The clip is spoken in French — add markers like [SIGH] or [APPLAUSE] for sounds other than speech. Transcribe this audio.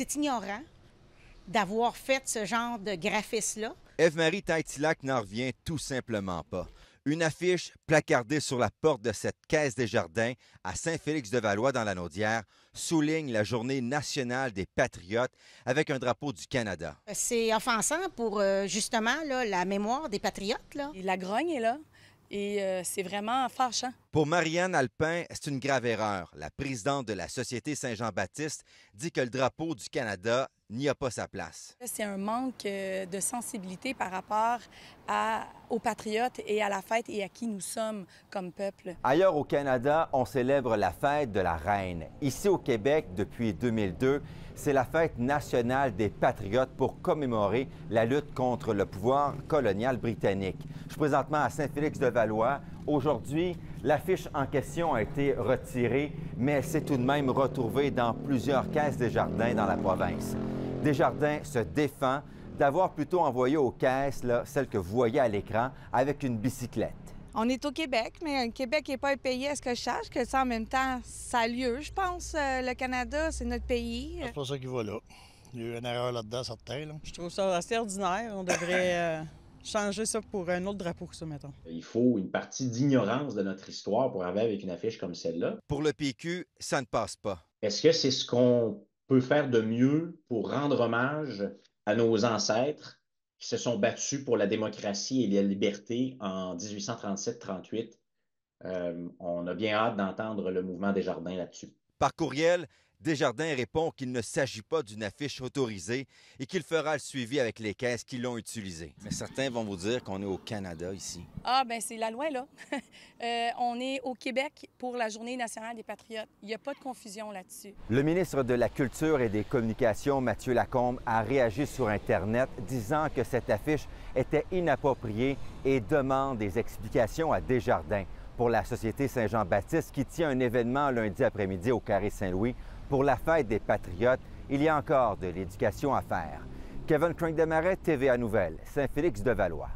C'est ignorant d'avoir fait ce genre de graphisme-là. Eve-Marie Taitilac n'en revient tout simplement pas. Une affiche placardée sur la porte de cette caisse des jardins à Saint-Félix-de-Valois dans la Naudière souligne la journée nationale des patriotes avec un drapeau du Canada. C'est offensant pour euh, justement là, la mémoire des patriotes. Là. Et la grogne est là. Et euh, c'est vraiment fâchant. Pour Marianne Alpin, c'est une grave erreur. La présidente de la Société Saint-Jean-Baptiste dit que le drapeau du Canada n'y a pas sa place. C'est un manque euh, de sensibilité par rapport à, aux patriotes et à la fête et à qui nous sommes comme peuple. Ailleurs au Canada, on célèbre la fête de la reine. Ici au Québec, depuis 2002, c'est la fête nationale des patriotes pour commémorer la lutte contre le pouvoir colonial britannique. Je suis présentement à Saint-Félix-de-Valois. Aujourd'hui, l'affiche en question a été retirée, mais elle s'est tout de même retrouvée dans plusieurs caisses des jardins dans la province. Desjardins se défend d'avoir plutôt envoyé aux caisses là, celle que vous voyez à l'écran avec une bicyclette. On est au Québec, mais le Québec n'est pas un pays, est-ce que je sache que ça, en même temps, ça a lieu, je pense. Euh, le Canada, c'est notre pays. C'est pas ça qui va là. Il y a eu une erreur là-dedans, certain. Là. Je trouve ça assez ordinaire. On devrait [COUGHS] euh, changer ça pour un autre drapeau que ça, mettons. Il faut une partie d'ignorance de notre histoire pour arriver avec une affiche comme celle-là. Pour le PQ, ça ne passe pas. Est-ce que c'est ce qu'on peut faire de mieux pour rendre hommage à nos ancêtres qui se sont battus pour la démocratie et la liberté en 1837-38. Euh, on a bien hâte d'entendre le mouvement des jardins là-dessus. Par courriel, Desjardins répond qu'il ne s'agit pas d'une affiche autorisée et qu'il fera le suivi avec les caisses qui l'ont utilisée. Mais certains vont vous dire qu'on est au Canada ici. Ah, ben c'est la loi, là. [LAUGHS] euh, on est au Québec pour la Journée nationale des patriotes. Il n'y a pas de confusion là-dessus. Le ministre de la Culture et des Communications, Mathieu Lacombe, a réagi sur Internet disant que cette affiche était inappropriée et demande des explications à Desjardins pour la Société Saint-Jean-Baptiste qui tient un événement lundi après-midi au Carré Saint-Louis pour la fête des Patriotes, il y a encore de l'éducation à faire. Kevin Crank-Desmarais, TVA Nouvelle, Saint-Félix-de-Valois.